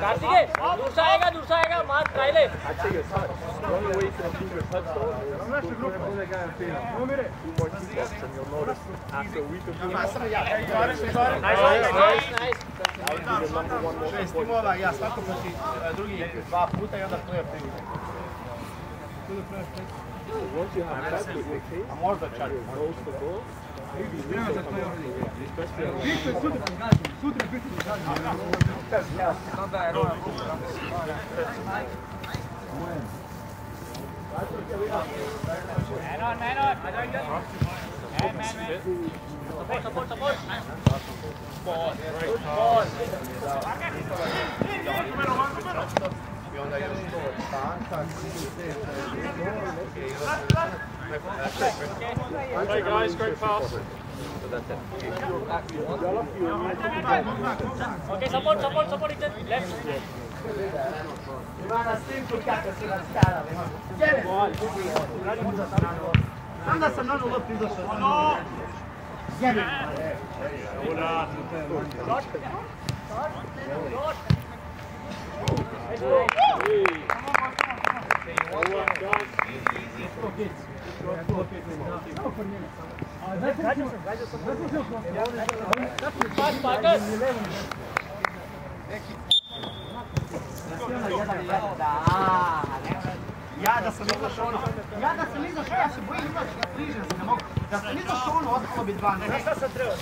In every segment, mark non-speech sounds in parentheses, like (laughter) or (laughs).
कार्तिके दूर से आएगा दूर से आएगा मार ट्राई ले I tell you, it's touch. The only way you can improve your touch though is to do more keep-ups, and you'll notice after a week of doing that, nice nice that would be the number one most Šest important. timova, ja svako protiv e, drugih dva puta i Vreme za to još. Više sutra, sutra biti zadnje. Sada je rola. Man on, man on. Man, man, man. Support, support, support. Ball. Ball. Número 1, número 1. campione dello sport, tanta Hey guys, great pass. Ok, support, support, support, left. Rimane a stento il cacchio sulla scala. Anda a sanare un po' più dosso. No! Vieni! Ora! Short! Short! Short! Ja da sam izašao ono, ja da sam izašao, ja se bojim izaći, bliže se ne mogu. Da sam izašao ono, ostalo bi dva. Ne, šta sam trebao?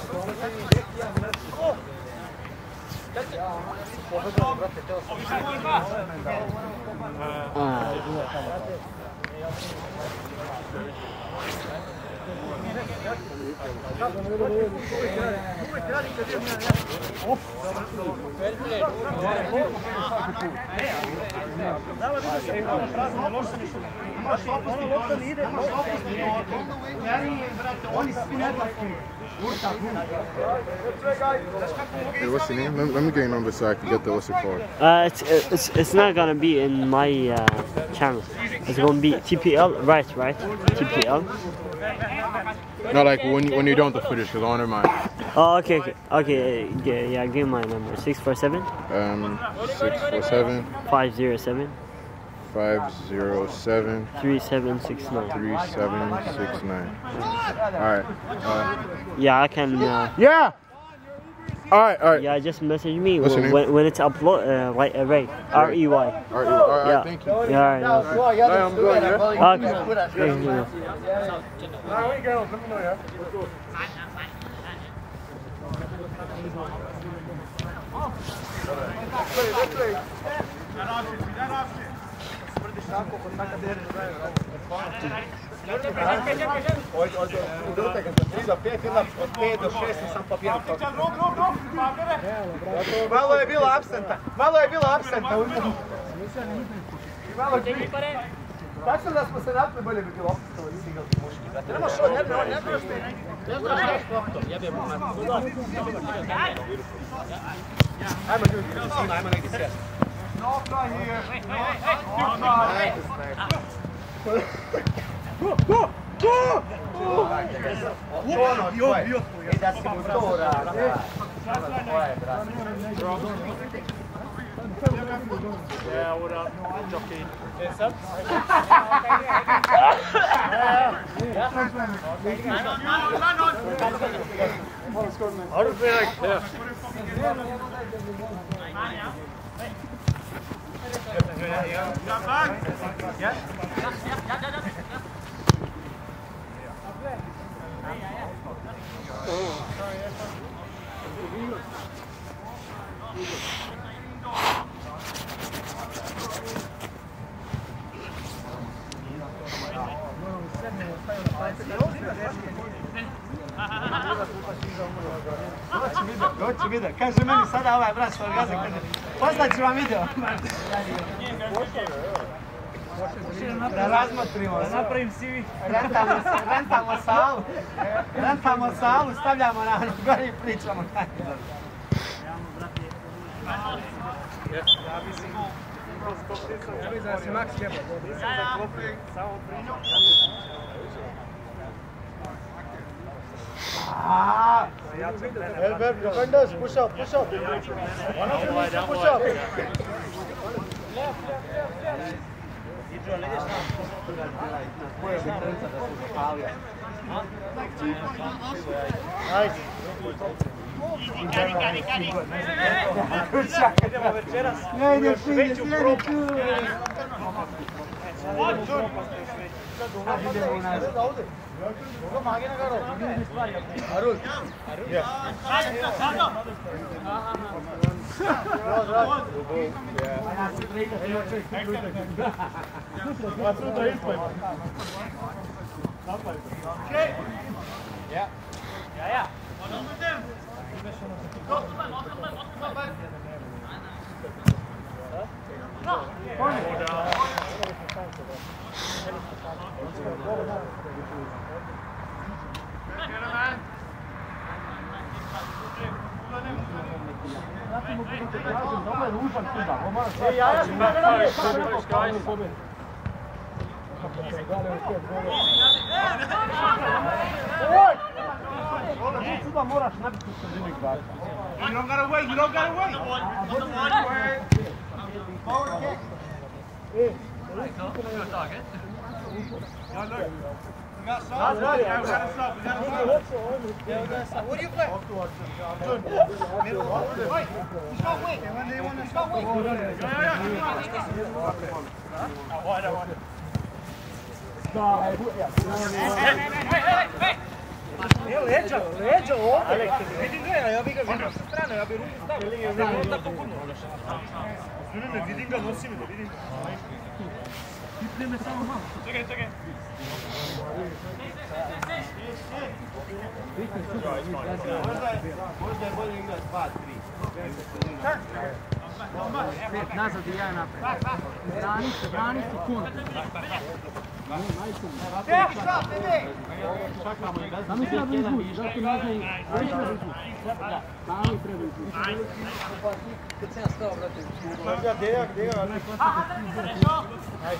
啊。Hey, what's your name? Let, let me get your number so I can get the what's it called. Uh, it's, it's it's not gonna be in my uh, channel. It's gonna be TPL, right? Right? TPL. No, like when you, when you're done with the footage, because I want to mind. Oh, okay, okay, okay. Yeah, yeah. Give me my number: six four seven Um, six four seven five zero seven five zero seven three seven six nine. three seven six nine. All right. Uh, Yeah, I can. Uh, yeah. All right. All right. yeah, just message me What's when, when, when it's upload. Uh, right, uh, right. R E Y. All right. All right. Yeah. Thank you. Yeah, all right. no. Ja I'm good, yeah. Okay. Thank you. Utak od 3 do 5 ili od 5 Malo je bila absenta, malo je bila absenta. Tačno da smo se napili bolje bi bilo opustalo i sigel ti muški, brate. Nemaš ovo, ne znaš, ne znaš te. Ne znaš te loptom, jebem u nas. Ajmo ljudi, ajmo negdje sjesti. Ono, tvoje. I da. Yeah, what up, jockey? Video, doći video. Kaže meni sada ovaj brat što gaza, kaže, poslaću vam video. (laughs) Prelazimo tri Napravim sivi. Rentamo, rentamo salu. Rentamo salu, stavljamo na ono gore i pričamo kaj. Ja mislim, Max jeba. Nisam zaklopio. Ah, push up, push up. Push up. Ajde, Fine, sjedi tu! Sad idemo u nas. Koga mage na garo? Arul. Arul. Ja. Sada, sada! Aha, aha. Yeah. Ja, ja. You don't gotta wait, you don't gotta wait. Look. We got some. That's right. Yeah, we got some. We got some. Yeah, we got some. What do you play? Middle of the fight. Just don't wait. They want, they want, just don't wait. Yeah, yeah, yeah. I want, I want. Legge, legge, oh! Vedi noi, io vedo che sono strano, io vedo un stavo, lì non sta poco nulla. Non è vedi che non si vede, vedi. Ti preme stavo male. Чекай, чекай. Možda je bolje igrati 2-3. Nazad i ja napred. Brani se, brani se kunt. Samo se ja blizu, zato nazad i treba blizu. Samo i treba blizu. Kad sam stao, brate. Gdje ja, gdje ja? Ajde.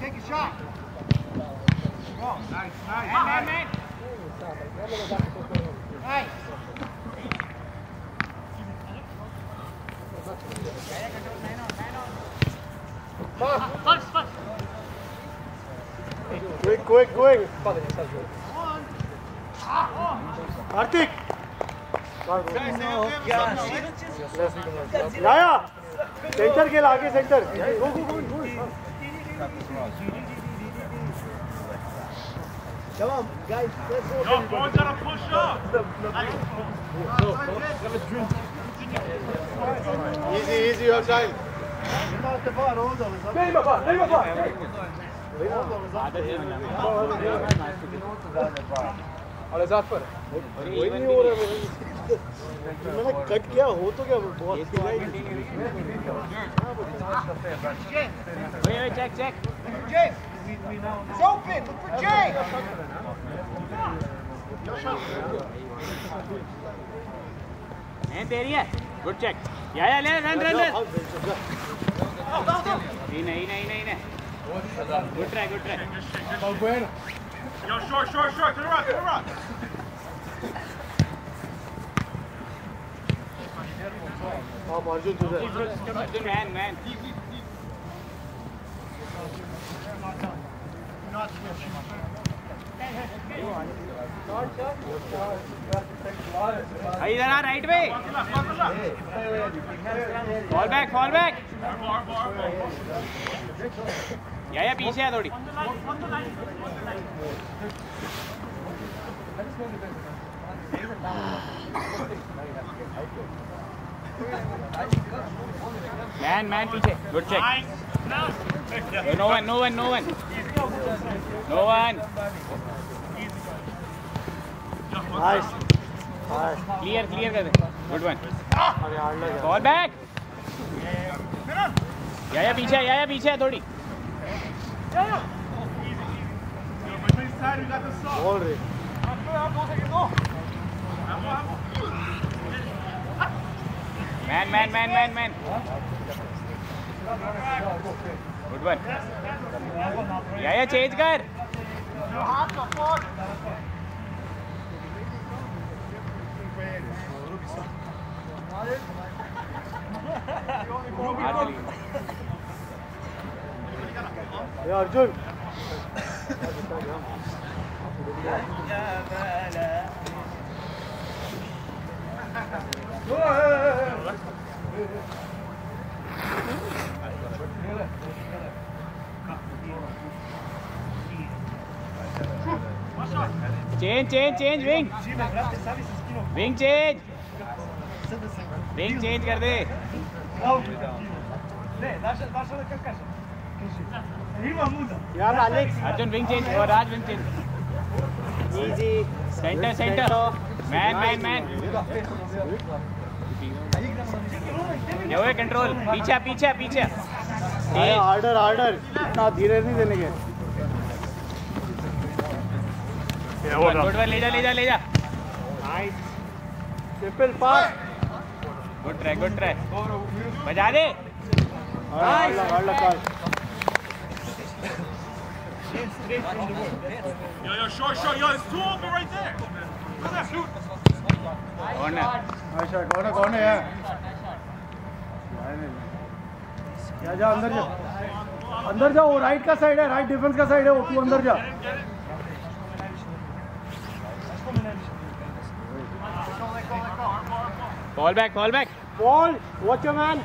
Take a shot. Nice, nice, nice. nice. nice. First, first. Quick, quick, quick. Kartik. Raya. Center खेल आगे centre. Go, go, go, go. Come on, guys. Let's go. Yo, boys, gotta push up. No, no, no. no. Have a drink. Easy, easy, Hüseyin. Neyme var, neyme var, neyme var. Neyme var. अरे साथ पर वही नहीं हो रहा है मैंने cut किया हो तो क्या बहुत Wait, wait, check, check. Jay, it's open. Look for Jay. And there he is. Good check. Yeah, yeah, run, run, run. In, in, in, in. Good try, good try. Yo, short, short, short. To the rock, to the rock. हाँ अर्जुन तुझे Good man, man. भाई इधर आ right में fall back fall back yeah yeah पीछे है थोड़ी। Man man पीछे। Good check no one no one no one no one. Clear clear कर दे। Good one ball back yeah yeah पीछे या या पीछे है थोड़ी। बोल रहे man man man man man good one yeah yeah change कर हाँ चलिए चली गई। Hey Arjun. Change change change wing wing change wing change कर दे You have Alex. Arjun wing change or Raj wing change. Easy. Center, center. Man, man, man. ये हुए control पीछे पीछे पीछे आर्डर आर्डर इतना धीरे नहीं देने के गुड ले जा ले जा ले जा nice triple pass good try good try बजा दे nice Yo, yo, short, short. Yo, there's two open right there. Look at that shoot. Corner Nice shot. Corner, corner, yeah. जा जा अंदर जा अंदर जा वो राइट का साइड है राइट डिफेंस का साइड है वो तू अंदर जा ball back ball back ball watch your man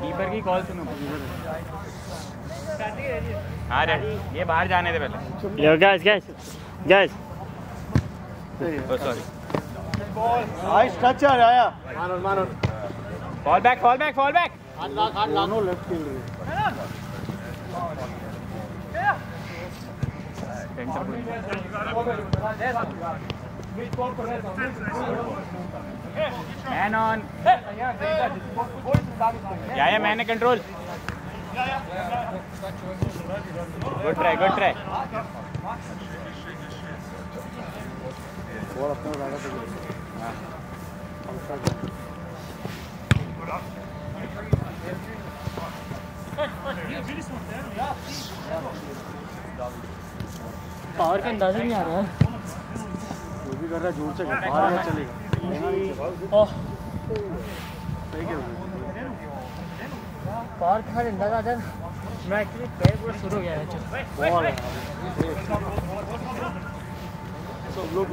keeper की कॉल सुनो। हाँ अरे ये बाहर जाने दे पहले। Yo guys guys guys sorry nice touch आ रहा है। मानो मानो fall back fall back fall back हाथ लाग हाथ लाग नो लेफ़्ट फ़ील्ड लिए टेंशन मिड कॉल कर है मैन ऑन या या मैंने control good try good try ball अपने को ज़्यादा पकड़ पावर का अंदाज़ा नहीं आ रहा। है जो भी कर रहा है ज़ोर से बाहर चलेगा। Oh. पार्क का ठंडा था सर मैं एक्चुअली पैर पूरा शुरू हो गया है सब लोग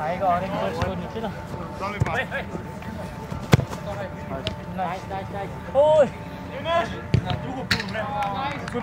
आएगा ऑरेंज बस को नीचे ना नाइस नाइस नाइस ओए दिनेश ना तू को पूर्ण nice good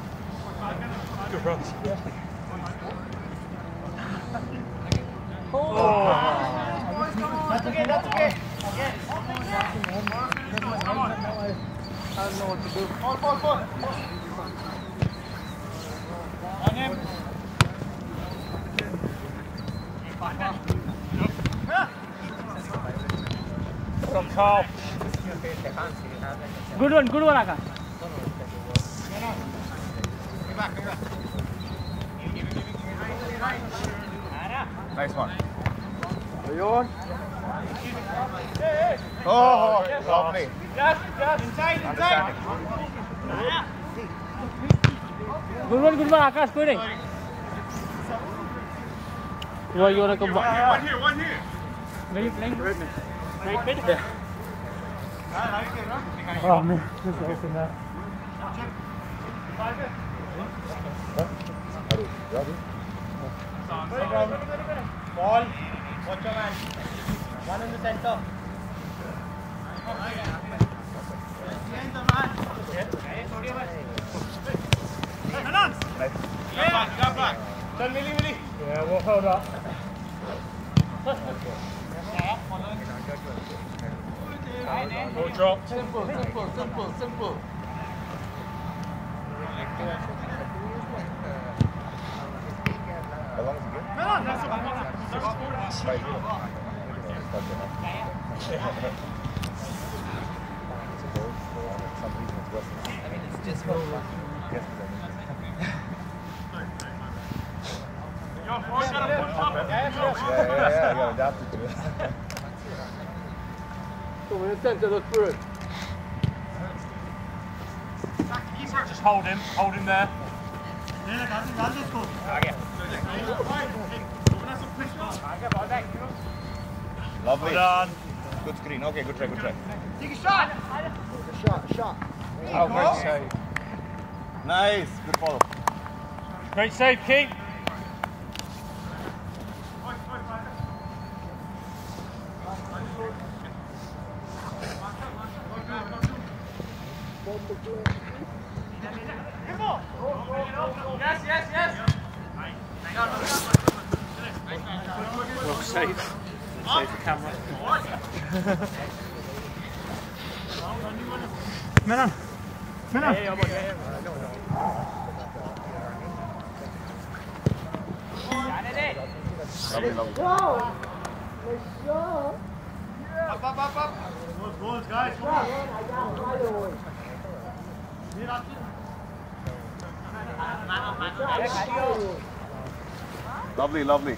Good runs. Oh. oh. That's okay, that's okay. Yes. Come on. I don't know what to do. Ball, ball, ball. On him. From top. Good one, good one, Akash. Nice one. Are you on? Oh, lovely. Understanding. Good one, good one, Akash, good one. You are, you are a come One here, one here. Where are you playing? Right mid? Yeah. Oh man, this is open now. Ball. Watch your man. One in the center. चल मिली मिली वो हो रहा Simple, simple, simple, simple. Good? Five zero. Some reason it's just one. Yes, Yes, yeah, yeah, yeah, got adapted to it. So in the center, look through it. Just hold him, hold him there. Lovely. Well done. Good screen. Okay, good try, good try. Take a shot. Shot, shot. Oh, great save. Nice. Good follow. Great save, Keith. Well saved. Save the camera. Menan. Menan. Lovely, lovely. Up, up, up, up. Balls, balls, guys. Come on. Lovely, lovely.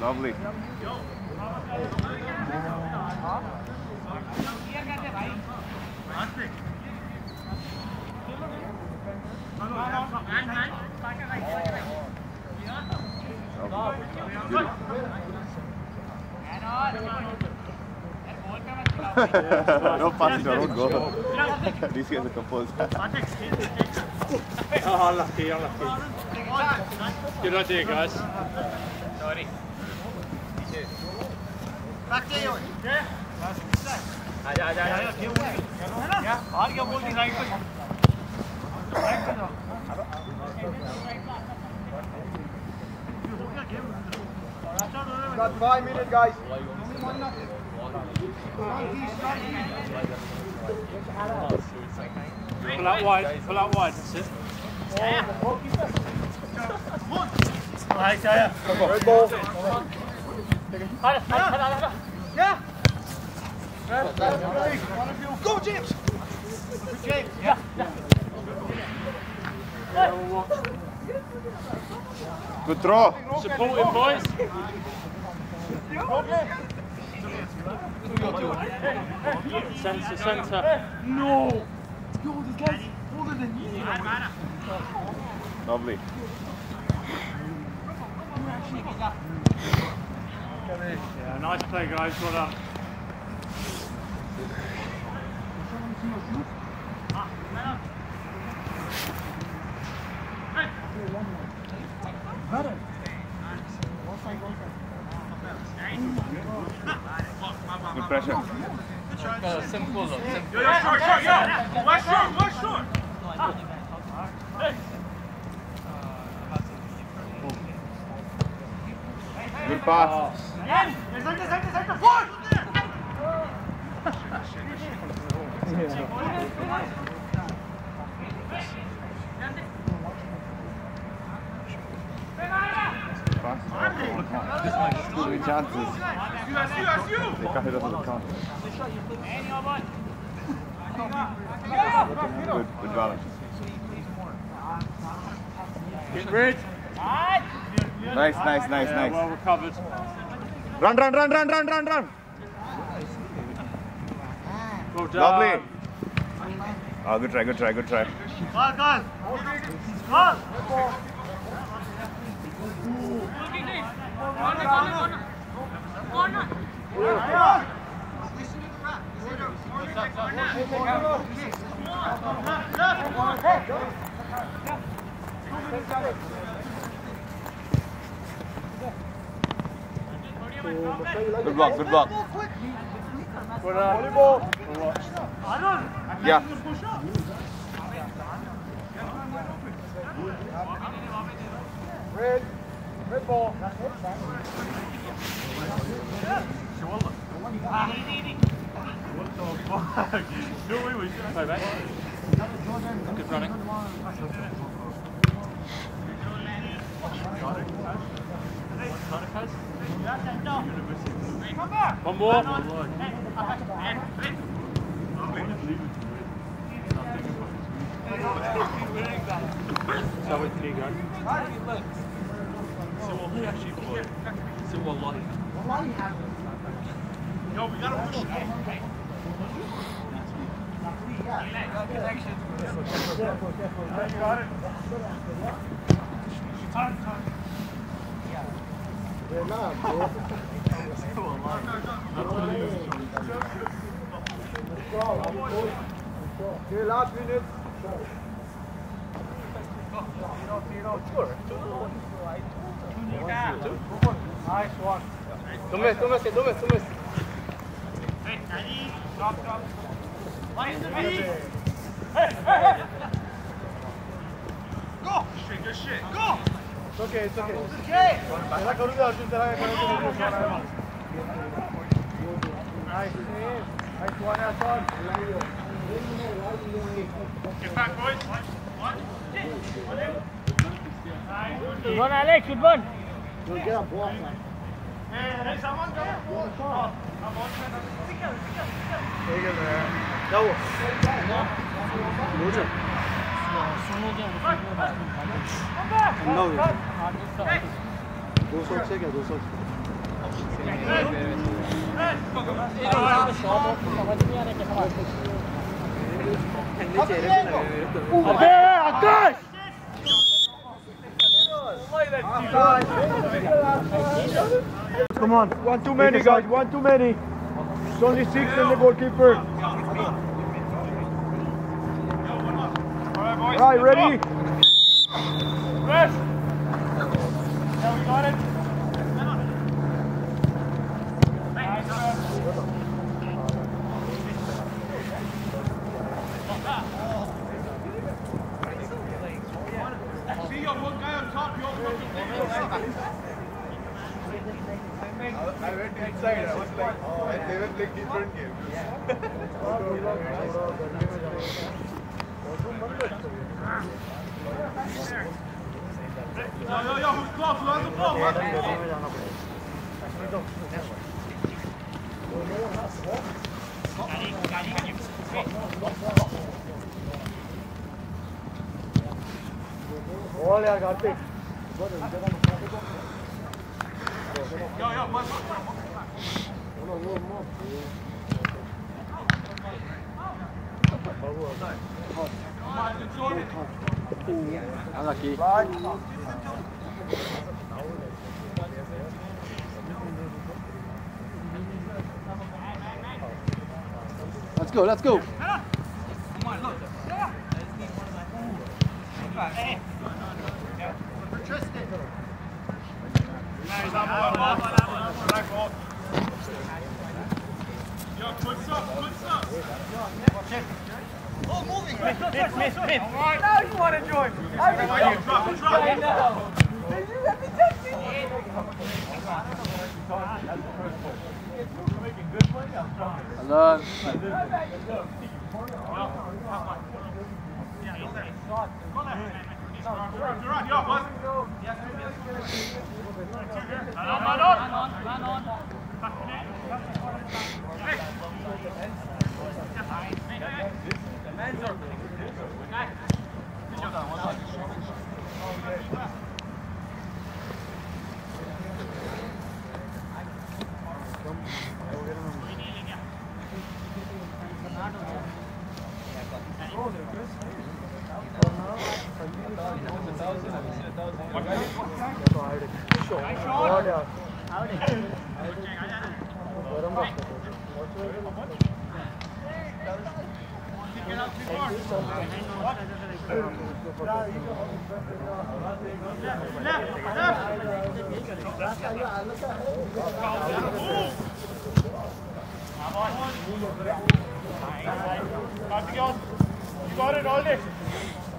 Lovely. no passing to our own goal. These guys are composed. Oh, lucky, unlucky. Good idea, guys. Back to you. Yeah. आजा आजा आजा क्या बोल रही है बाहर क्या बोल रही राइट पे राइट पे जाओ Got five minutes, guys. Pull out wide, pull out wide, that's it. Right, Jaya. Red ball. Yeah. Go, James. James. Yeah. Good throw. Support him, boys. Centre, centre. No. Yo, this guy's older than you. Lovely. Yeah, nice play, guys. Well done. Good pressure. Simple, simple. Yo, yo, short, short, yo. Left short, left short. Good pass. Nice, nice, nice, nice. Well recovered. Run, run, run, run, run, run, run. Well done. Lovely. Oh, good try, good try, good try. Go, go. Go. Good block, good block. Yeah. Red, red ball. Sholak. No way, we should have. Good running. One more. Yo, we gotta push it. Got it. Go! Shit, good shit. Go! It's okay, it's okay. It's okay. तेरा करूँ तो अर्जुन तेरा करूँ तो Nice, nice one, Asad. Get back, boys. Good one, Alex, good one. Bravo. Lođa. Mnogo. Dosak se ga, dosak se. Ate, Akash! Akash! Come on. One too many, guys. One too many. It's only six and the goalkeeper. All right, ready? Rest. Yeah, we got it. See your one guy on top, you're I went inside. I was like, oh, they were playing different games. Yo, yo, yo, who's close? Who's on the floor? What? Let's go, let's go. Karthik on. You got it all day.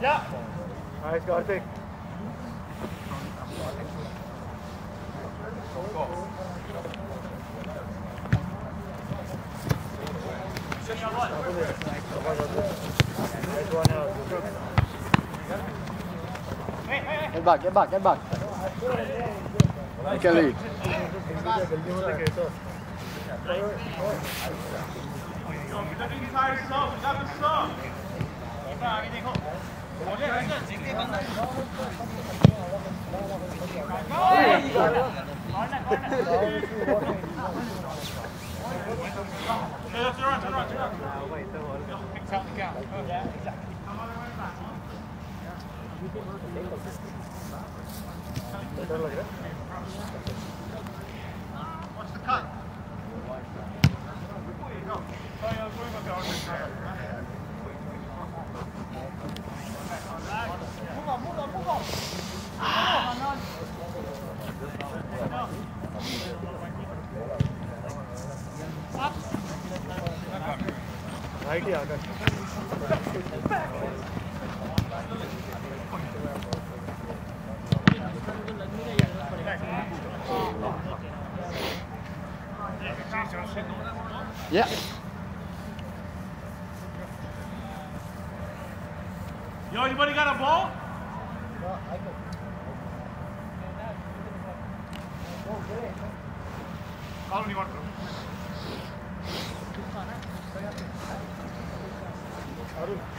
Yeah. Nice, Karthik. Get back, get back, get back. Kelly. Thank you. What's the cut? Yeah. Yo, anybody got a ball? Call when you want, bro. Nice.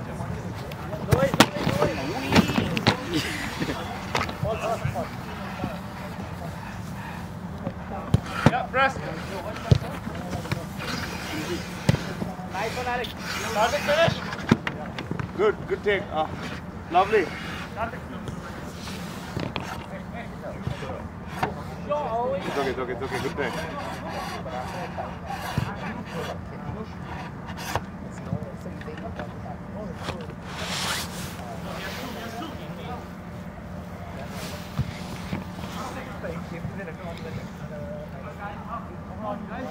Finish. Good, good take. Ah, lovely. It's okay, it's okay, it's okay. Good take.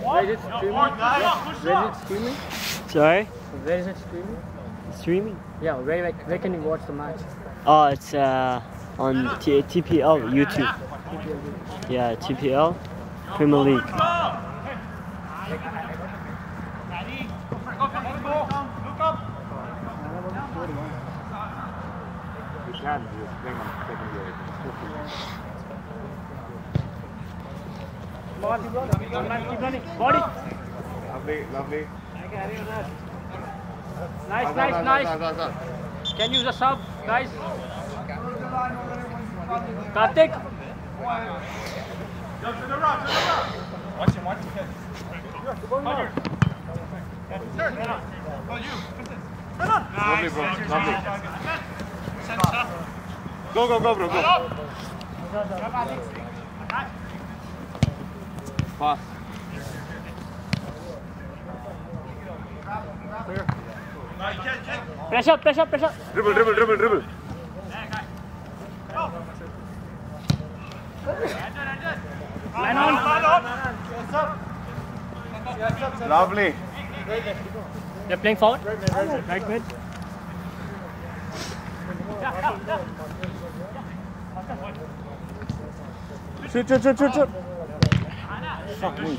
Where is it streaming? Where is it streaming? Sorry? Where is it streaming? streaming? Yeah, where, where, where can you watch the match? Oh, it's uh, on T- TPL YouTube. Yeah, TPL Premier League. You can just bring on second year. Lovely, lovely. Nice, nice, nice. Can you just sub, guys? Karthik? Lovely, bro. Lovely. Go, go, go, bro. Go. Pass. Pressure, pressure, pressure. Dribble, dribble, dribble, dribble. Man on. Lovely. They're playing forward. Right mid. Shoot, shoot, shoot, shoot, shoot. Fuck me.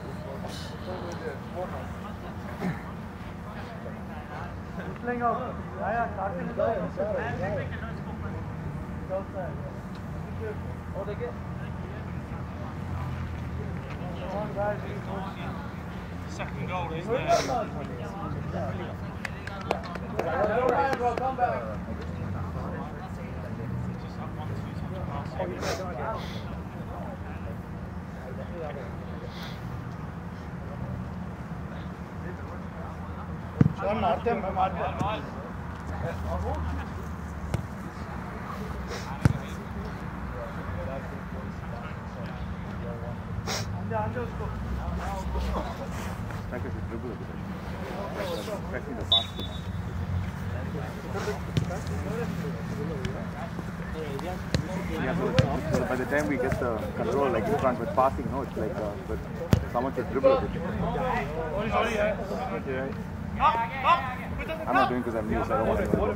Playing out. Second goal is there. Just have one. One not them, not them. Strike is a dribble Yeah, but, by the time we get the control, like in front with passing, no, it's like uh, but someone should dribble a. Sorry, sorry. Yeah. I'm not doing because I'm new, so I don't want to go.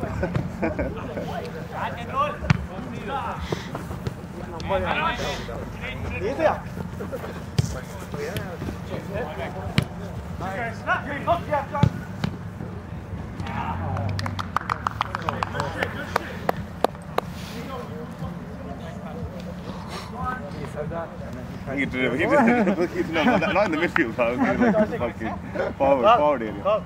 he did it. He did it. (laughs) Not in the midfield, though. Like, fucking forward, forward area.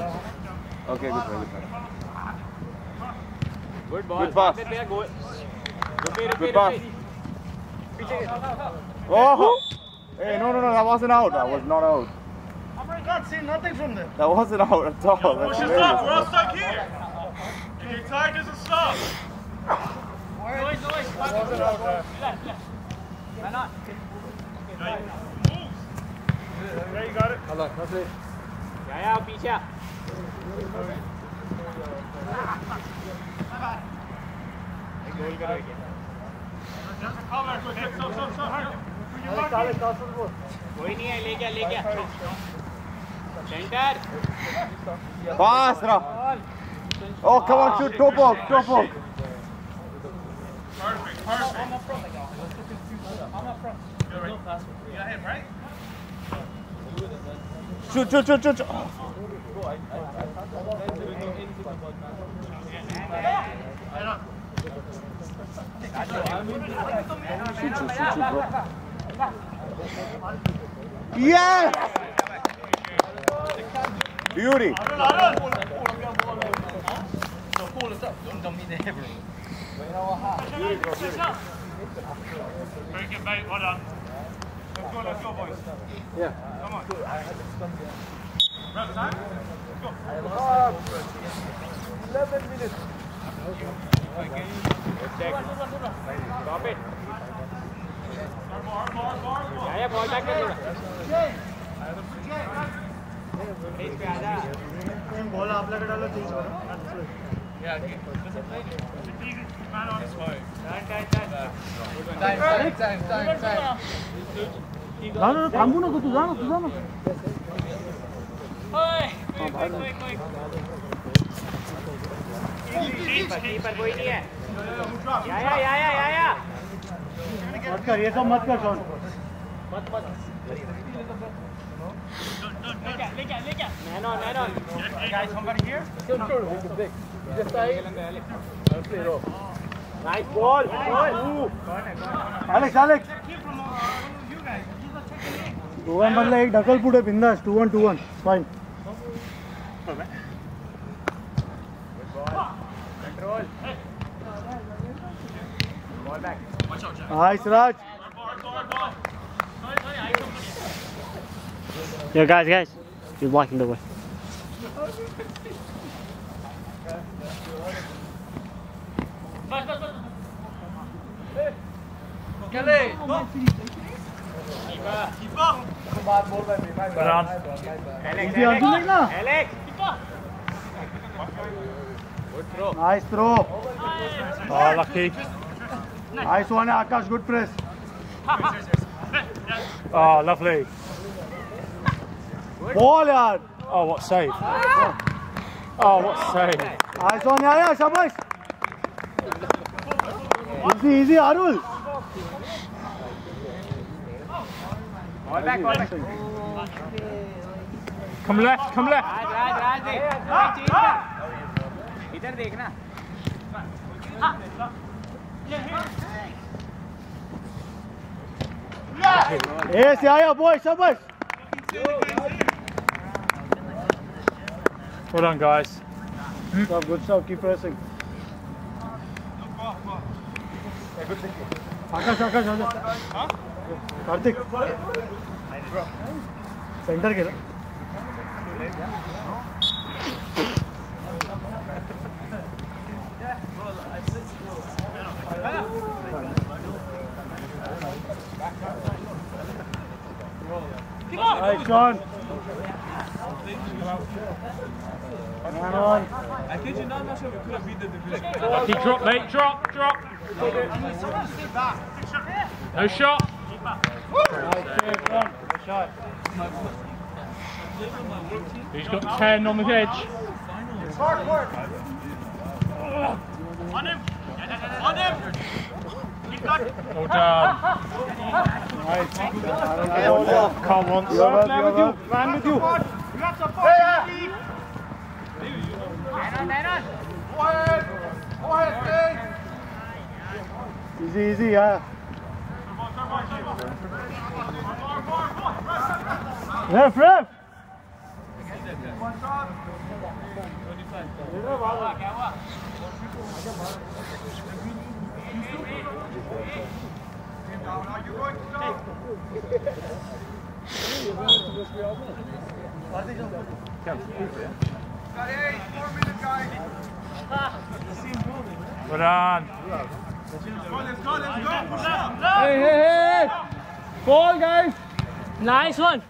Okay, good try, good try. Good ball. Good pass. Good there, good. Repeat, repeat, Good pass. Oh! Hey, no, no, no, that wasn't out. That was not out. I can't see nothing from there. That wasn't out at all. Push us up, we're all stuck here. If you're tired, doesn't stop. Noise, noise. Wasn't out there. Man on. There you got it. Yeah, yeah, पीछे. Cover, quick, quick, stop, कोई नहीं है ले गया ले गया centre Pass, Ra. Oh, come on, shoot. Top off, top off. Perfect, perfect. You're right. You got him, right? Shoot, shoot, shoot, shoot. shoot. Yes! Beauty. Very good, mate. Well done. Let's go, let's go, boys. Yeah. Come on. Run, time. Go. 11 minutes. Stop it. Bar, bar, bar, bar. Yeah, yeah, ball back कर थोड़ा. Base पे आजा. Ball आपल्याकडे आलं तेच बरं Man on. Turn, turn, turn. जा ना थांबू नको तू जा ना तू जा ना Oi, कीपर कोई नहीं है याया याया याया मत कर ये सब मत कर सोन मत मत Man on, man on. Guys, somebody here? Sure, sure. Just side. Play off. Nice ball. Ball. Alex, Alex. Two one बदला एक ढकल पुढे बिंदास two one two one fine careful, man. Good ball. Control. Ball back. Watch out, Jack. Yo, guys, guys. You're blocking the way. Kelly, go. Keeper. Keeper. Baran. Alex, Alex. Alex throw. Nice throw. Oh, lucky. Nice one, Akash. Good press. oh, (laughs) lovely. Ball. Oh, what save. Oh, what save. Nice one. Yeah, Shabash. Easy, easy, Arul. Back, back. Come left, come left. इधर देखना. S या boy शाबाश Well done, guys. Stop, good stuff. Keep pressing. Akash Akash आजा Kartik centre केलं Nice, Sean. Man on. Lucky drop, mate. Drop, drop. No shot. Nice save, Sean. Good shot. He's got 10 on the edge. On him. On him. Keep going. Well done. Nice. Come on. You're well, you're well. Man with you. You have support. Hey, Man on, man on. Go ahead. Go ahead, stay. Easy, easy, yeah. Ref, ref. Are you going to stop? Got eight, four minutes, guys. Well done. Let's go, let's go. Push up. Hey, hey, hey. Ball, guys. Nice one.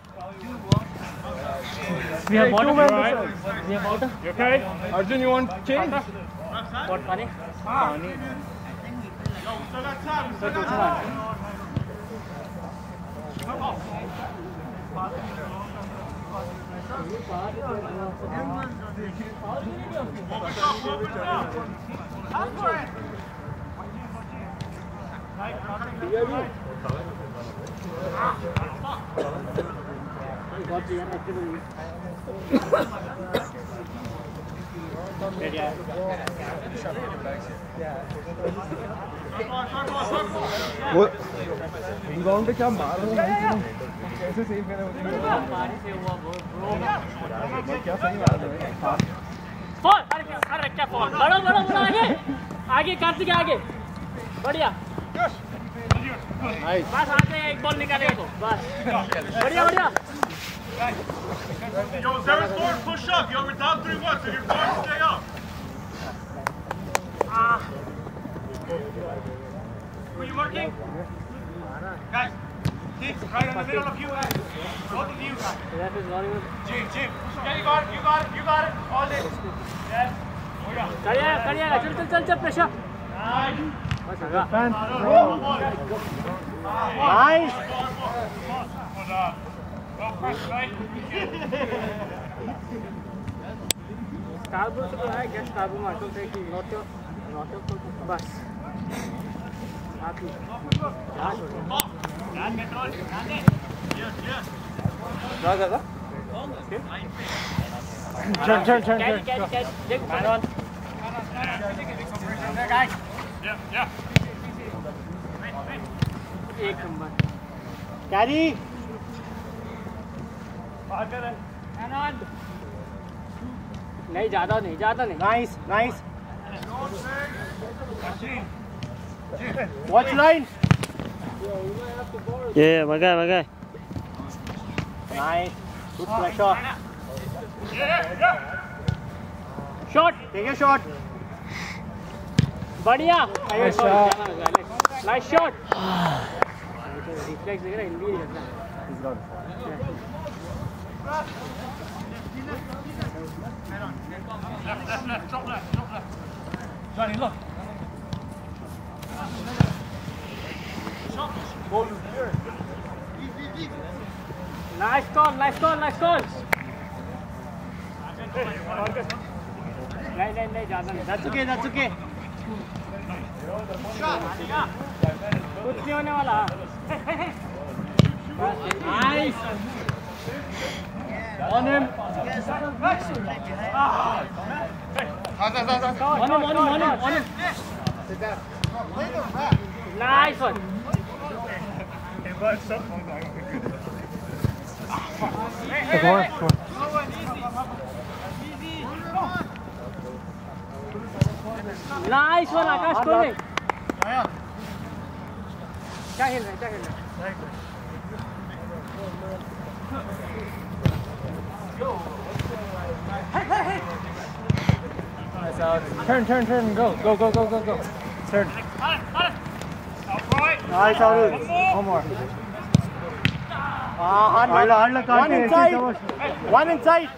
We have water. men right? We have water. You okay? Arjun, you want change? What funny? Yo, 好。发的。发的。我们发的。我们发的。我们发的。发的。我们发的。发的。来。别别。啊。老大。我昨天还跟。वो ground क्या मार रहा हूँ कैसे save करे क्या सही मार रहे हैं? फॉल अरे क्या अरे क्या फॉल आगे आगे कार्तिक आगे बढ़िया बस आगे एक बॉल निकालेगा तो। बस। बढ़िया बढ़िया। Yo, Zeris Lord, push up. Yo, we're down 3 1, so your guard stay up. Ah. Who are you marking? Guys, keep right in the middle of you guys. Both of you guys. Jim, Jim. Yeah, you got it, you got it, you got it. All day. Yes. Oh, yeah. Kariya, Kariya, chal, chal, chal, chal, pressure. Nice. Nice. कार्बो से तो है gas Yeah, yeah. Carry. नहीं ज़्यादा नहीं ज़्यादा नहीं। Nice nice watch line ये मगा मगा nice good pressure shot take a shot बढ़िया। नाइस शॉट रिफ्लेक्स देख रहा Hindi Left, left, left. Drop left, drop left. Johnny, look. Nice call nice call nice call नहीं नहीं नहीं ज्यादा नहीं That's okay, that's okay. कुछ नहीं (laughs) होने वाला Nice. On him. on him on him on him on him nice one nice one आकाश कोहली क्या खेल रहे हैं क्या खेल रहे Turn, turn, turn, go, go, go, go, go, go. Turn. Nice, Arun. One more. Ah, hard luck. hard luck, One inside. One inside.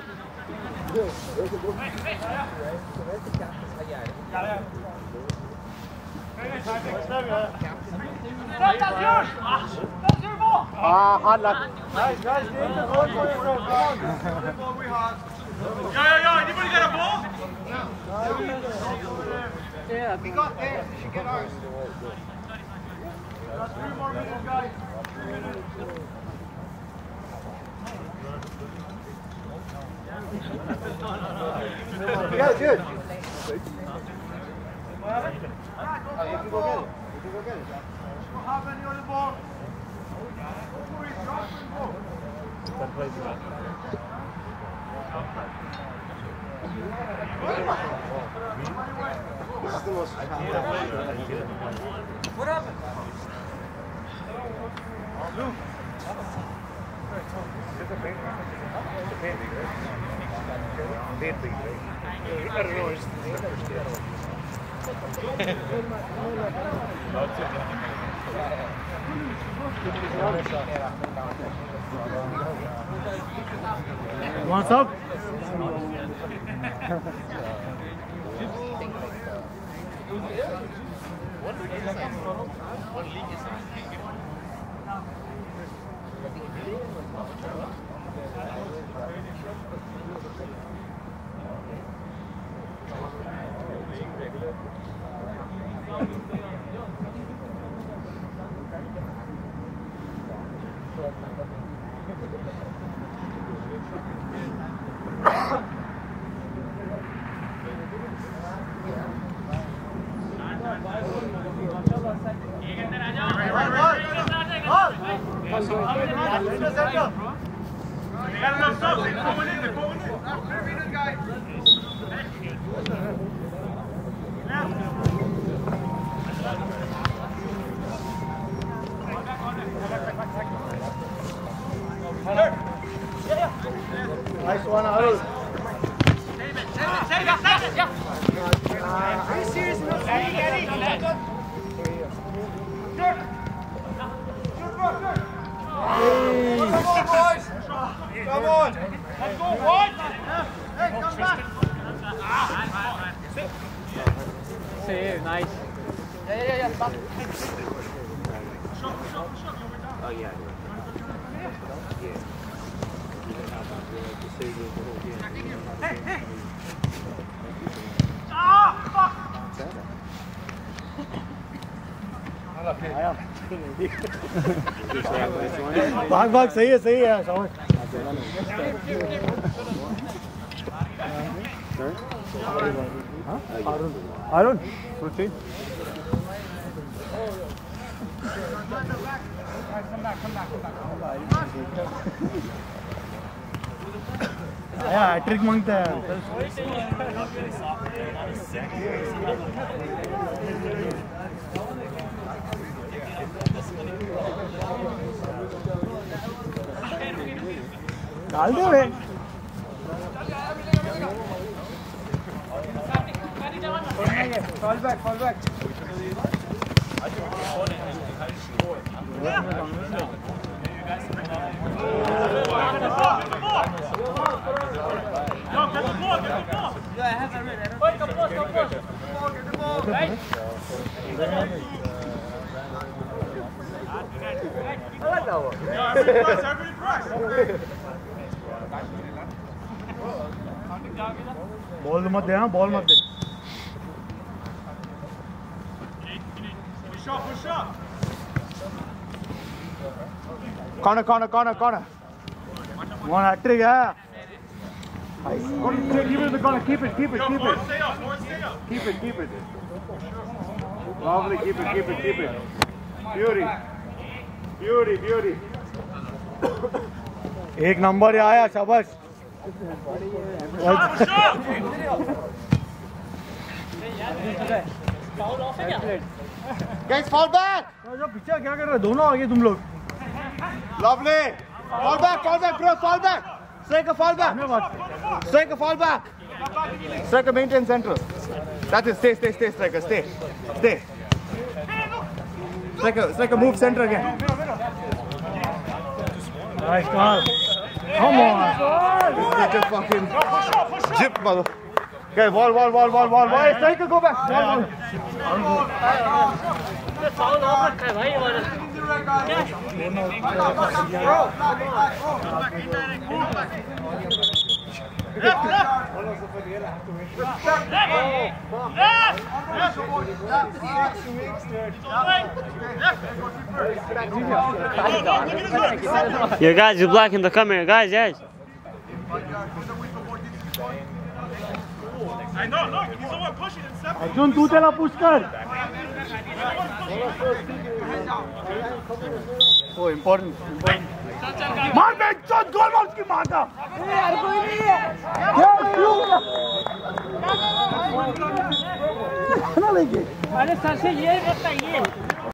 Stop, Guys, guys, get the ball for your bro. ja anybody got a ball? Ja We got theirs. We should get ours. Good. What happened? You go get it. You go get it. What happened? You're the ball. サプライズが。Thank you. You want some? (laughs) भाग भाग सही है सही है समझ हाँ? अरुण। रुचि trick माँगता है। डाल दे रे Fall back, fall back. Yo, Ball मत दे हाँ बॉल मत दे Push up, push up. कौन कौन कौन कौन वन हैट्रिक है Keep it in the corner. Keep it. Keep it. Keep it. Keep it. Keep it. Lovely. Keep it. Keep it. Keep it. Beauty. Beauty. Beauty. एक number आया शाबाश। Guys fall back जो पीछे क्या कर रहे हो? दोनों आगे तुम लोग। Lovely fall back fall back bro fall back sec a fall back sec a fall back sec a maintain central that is stay stay stay striker stay stay sec a sec a move centre again Nice ball. Come on. This is fucking jip, mother. Okay, wall, wall, wall, wall, wall, wall. Hey, striker, go back. Wall, wall. Yeah, guys, you're blocking the camera, guys, yes. I know, look, he's the one pushing and stepping. Arjun, tu te la pushkar. Oh, important, important. मार दे चोट गोल मार उसकी मार का यार कोई नहीं है क्या क्यों ना लेंगे अरे सर से ये बताइए।